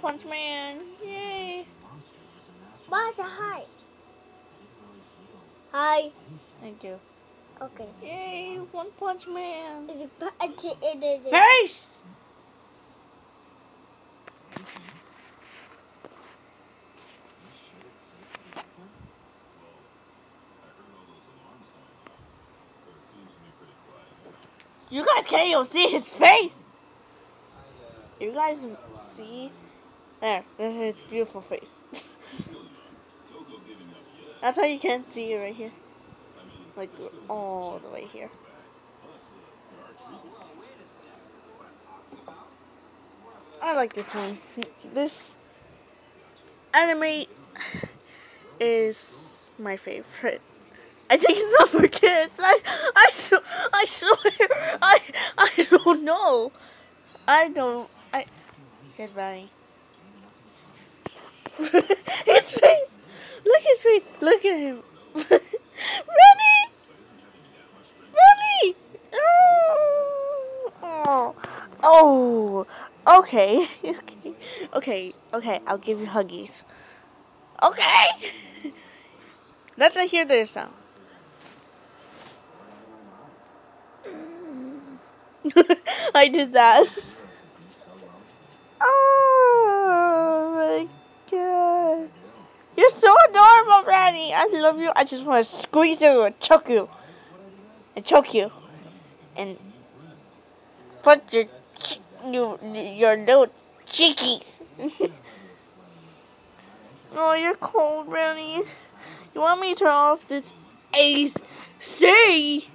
Punch Man. Yay. Why a hi? Hi. Thank you. Okay. Yay, One Punch Man. It is. It is. It is. Face! You guys can't even see his face. You guys see? There, there's his beautiful face. That's how you can see it right here. Like all the way here. I like this one. This anime is my favorite. I think it's not for kids. I I I swear I I don't know. I don't. I here's Bonnie. his face. Look at his face. Look at him. Rennie. Rennie. Oh. Oh. Okay. Okay. Okay. Okay. I'll give you huggies. Okay. Let's not hear their sound. I did that. Oh my god. You're so Randy. I love you. I just want to squeeze you and choke you. And choke you. And put your che- you, your little cheekies. oh, you're cold, Randy. You want me to turn off this AC?